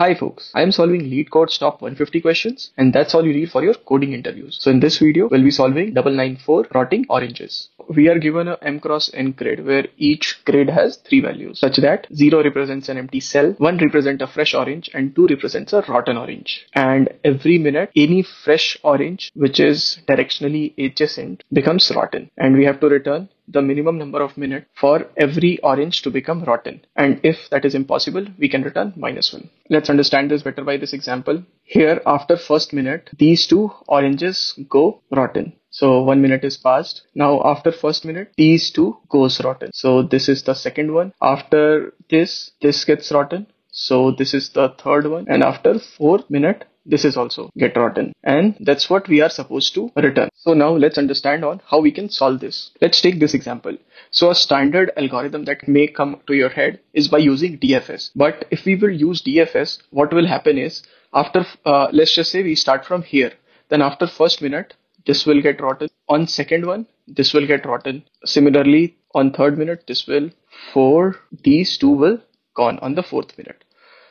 Hi folks, I am solving LeetCode's top 150 questions and that's all you need for your coding interviews. So in this video, we'll be solving 994 rotting oranges. We are given a m cross n grid where each grid has three values such that 0 represents an empty cell, 1 represents a fresh orange and 2 represents a rotten orange. And every minute, any fresh orange which is directionally adjacent becomes rotten and we have to return the minimum number of minutes for every orange to become rotten. And if that is impossible, we can return minus one. Let's understand this better by this example. Here, after first minute, these two oranges go rotten. So one minute is passed. Now after first minute, these two goes rotten. So this is the second one. After this, this gets rotten. So this is the third one. And after four minute, this is also get rotten and that's what we are supposed to return. So now let's understand on how we can solve this. Let's take this example. So a standard algorithm that may come to your head is by using DFS. But if we will use DFS, what will happen is after, uh, let's just say we start from here. Then after first minute, this will get rotten. On second one, this will get rotten. Similarly, on third minute, this will, four, these two will gone on the fourth minute.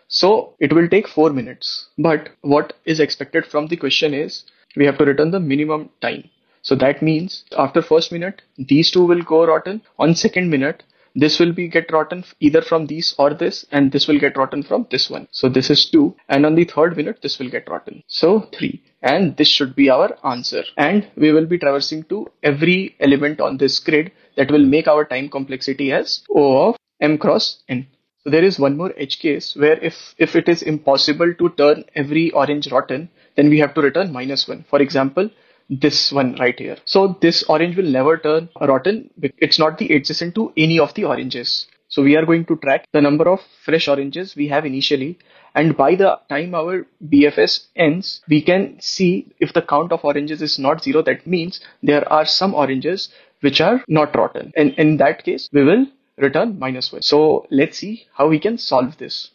So it will take four minutes. But what is expected from the question is we have to return the minimum time. So that means after first minute, these two will go rotten. On second minute, this will be get rotten either from these or this and this will get rotten from this one. So this is two and on the third minute this will get rotten. So three and this should be our answer and we will be traversing to every element on this grid that will make our time complexity as O of m cross n. There is one more edge case where if, if it is impossible to turn every orange rotten, then we have to return minus one. For example, this one right here. So this orange will never turn rotten. It's not the adjacent to any of the oranges. So we are going to track the number of fresh oranges we have initially. And by the time our BFS ends, we can see if the count of oranges is not zero. That means there are some oranges which are not rotten. And in that case, we will return minus 1. So let's see how we can solve this.